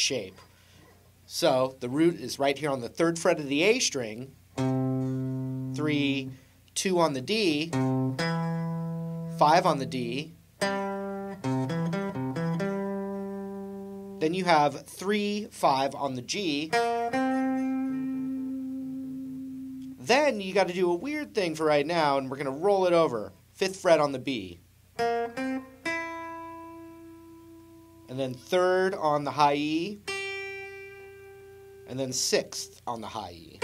shape. So the root is right here on the third fret of the A string, three, two on the D, five on the D. Then you have three, five on the G. Then you got to do a weird thing for right now, and we're going to roll it over. Fifth fret on the B. And then third on the high E. And then sixth on the high E.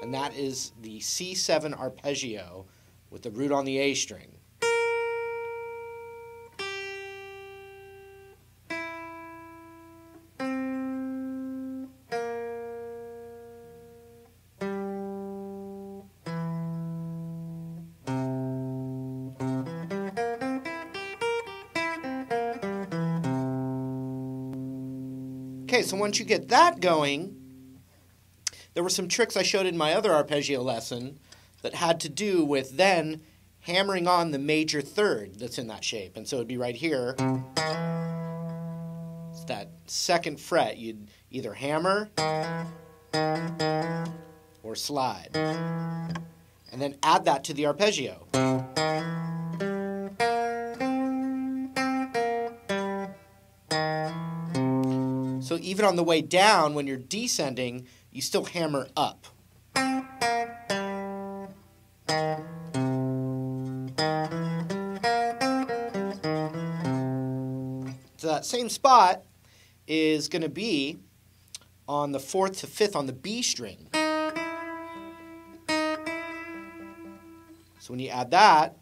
And that is the C7 arpeggio with the root on the A string. Okay, so once you get that going, there were some tricks I showed in my other arpeggio lesson that had to do with then hammering on the major third that's in that shape. And so it'd be right here. It's that second fret. You'd either hammer or slide. And then add that to the arpeggio. So even on the way down, when you're descending, you still hammer up. So that same spot is going to be on the fourth to fifth on the B string. So when you add that,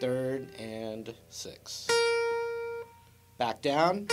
third and six. Back down.